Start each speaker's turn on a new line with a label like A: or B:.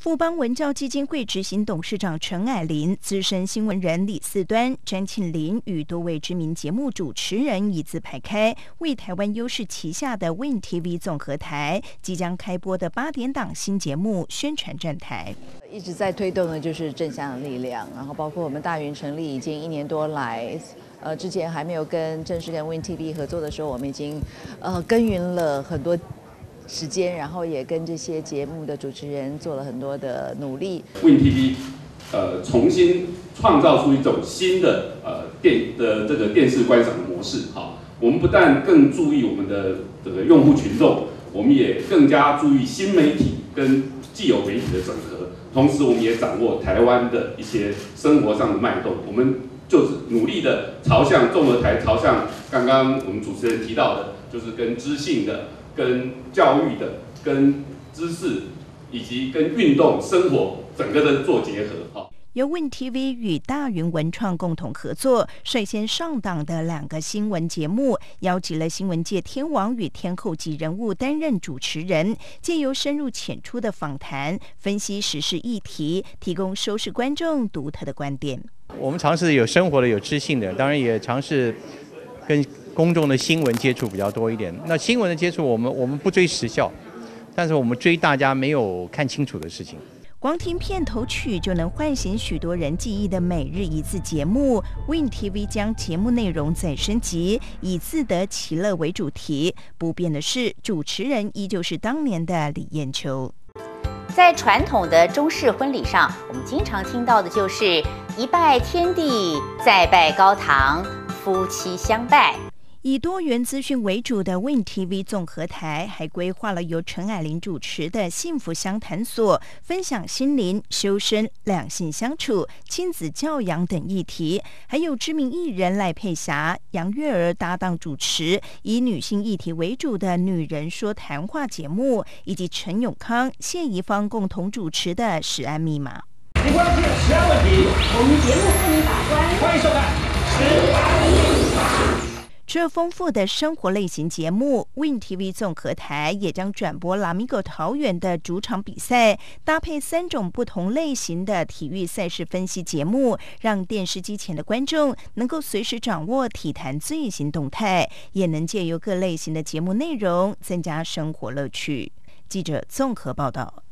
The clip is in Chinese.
A: 富邦文教基金会执行董事长陈霭玲、资深新闻人李四端、詹庆林与多位知名节目主持人一字排开，为台湾优势旗下的 Win TV 综合台即将开播的八点档新节目宣传站台。
B: 一直在推动的就是正向力量，然后包括我们大云成立已经一年多来，呃，之前还没有跟正式跟 Win TV 合作的时候，我们已经呃耕耘了很多。时间，然后也跟这些节目的主持人做了很多的努力。
C: Win TV，呃，重新创造出一种新的呃电的这个电视观赏的模式。好，我们不但更注意我们的这个用户群众，我们也更加注意新媒体跟既有媒体的整合。同时，我们也掌握台湾的一些生活上的脉动。我们就是努力的朝向综合台，朝向刚刚我们主持人提到的，就是跟知性的。跟教育的、跟知识以及跟运动、生活整个的做结合，哈。
A: 由 Win TV 与大云文创共同合作，率先上档的两个新闻节目，邀集了新闻界天王与天后级人物担任主持人，借由深入浅出的访谈，分析时事议题，提供收视观众独特的观点。
D: 我们尝试有生活的、有知性的，当然也尝试跟。公众的新闻接触比较多一点，那新闻的接触，我们我们不追时效，但是我们追大家没有看清楚的事情。
A: 光听片头曲就能唤醒许多人记忆的每日一字节目，Win TV 将节目内容再升级，以自得其乐为主题。不变的是，主持人依旧是当年的李艳秋。
E: 在传统的中式婚礼上，我们经常听到的就是一拜天地，再拜高堂，夫妻相拜。
A: 以多元资讯为主的 Win TV 综合台，还规划了由陈霭玲主持的幸福相谈所，分享心灵、修身、两性相处、亲子教养等议题。还有知名艺人赖佩霞、杨月儿搭档主持，以女性议题为主的《女人说》谈话节目，以及陈永康、谢宜芳共同主持的《十安密码》。
F: 你关心十安问题，我们节目为你把关。欢迎收看《》。
A: 这丰富的生活类型节目，Win TV 综合台也将转播拉米狗桃园的主场比赛，搭配三种不同类型的体育赛事分析节目，让电视机前的观众能够随时掌握体坛最新动态，也能借由各类型的节目内容增加生活乐趣。记者综合报道。